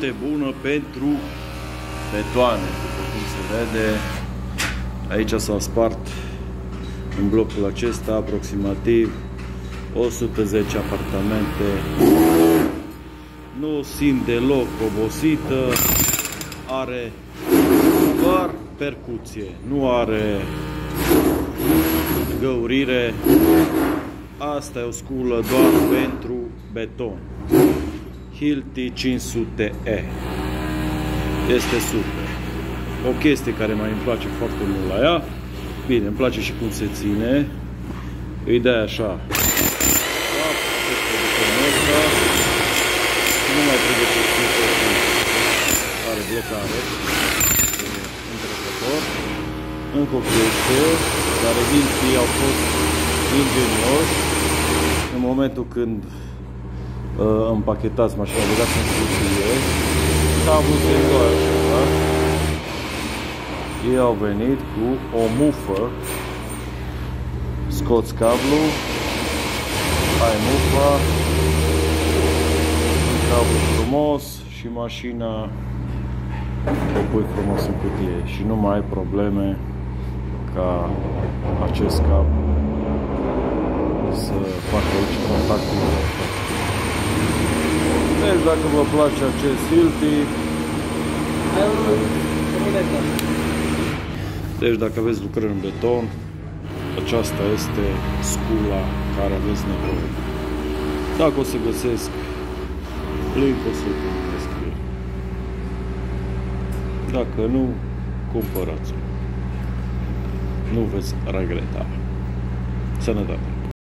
foarte bună pentru betoane. După cum se vede, aici s-a spart în blocul acesta aproximativ 110 apartamente. Nu simt deloc obosită, are doar percuție, nu are găurire. Asta e o sculă doar pentru beton. Hilti 500E. Este super. O chestie care mai îmi place foarte mult la ea, bine, îmi place și cum se ține, îi dai așa. Nu mai trebuie să știu are blocare întrebător. Încă o chestie, care Hilti au fost ingenioși în momentul când uh, împachetați mașina, legați în cutie, cablu se întoarce, da? Ei au venit cu o mufă, scoți cablu, ai mufa, cablu frumos și mașina o pui frumos în cutie. Și nu mai ai probleme ca acest cap să facă aici contactul deci dacă vă place acest Hilti deci dacă aveți lucrări în beton aceasta este scula care aveți nevoie. Dacă o să găsesc link o să găsesc dacă nu cumpărați nu veți regreta. Sănătate